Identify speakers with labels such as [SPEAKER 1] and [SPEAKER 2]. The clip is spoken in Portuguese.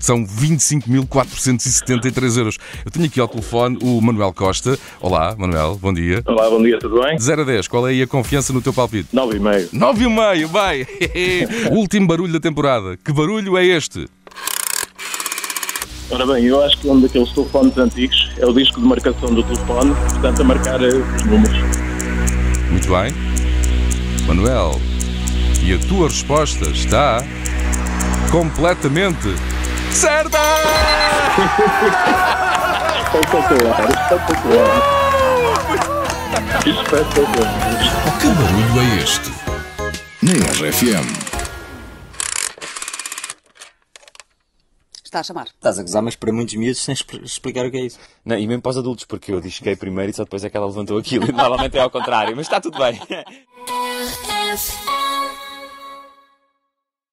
[SPEAKER 1] São 25.473 euros. Eu tenho aqui ao telefone o Manuel Costa. Olá, Manuel, bom dia.
[SPEAKER 2] Olá, bom dia, tudo bem?
[SPEAKER 1] 0 a 10, qual é aí a confiança no teu palpite?
[SPEAKER 2] 9,5.
[SPEAKER 1] 9,5, vai! Último barulho da temporada. Que barulho é este?
[SPEAKER 2] Ora bem, eu acho que um daqueles telefones antigos é o disco de marcação do telefone, portanto a marcar eh, os números.
[SPEAKER 1] Muito bem. Manuel, e a tua resposta está completamente certa!
[SPEAKER 2] Espetacular, espetacular. Espetacular.
[SPEAKER 3] Que barulho é este? Na RFM.
[SPEAKER 4] Está a chamar.
[SPEAKER 5] Estás a gozar, mas para muitos miúdos de explicar o que é isso.
[SPEAKER 6] Não, e mesmo para os adultos, porque eu disquei primeiro e só depois é que ela levantou aquilo. E normalmente é ao contrário, mas está tudo bem.